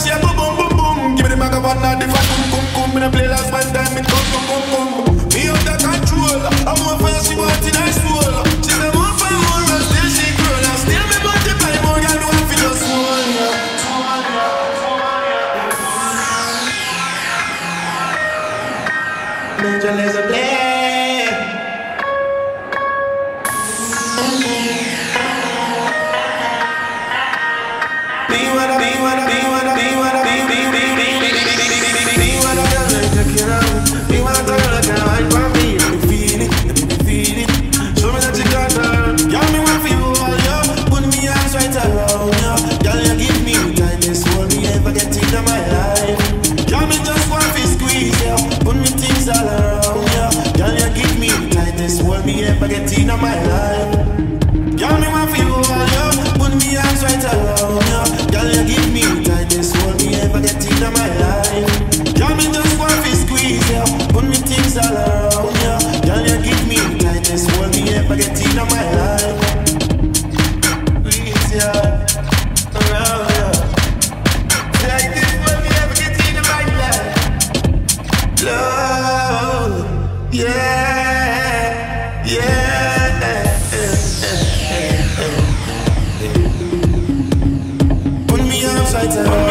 she a boom boom boom boom. Give me the maga one now, if I come come come, me play last man time, it come come come come. Me under control, I want fire, she want in her soul. She say more fire, more rush, then she grow. Now still me body, multiply more, girl, do I feel just one? Angel is a player. be ever get in my life. Yeah. Put me on upside down.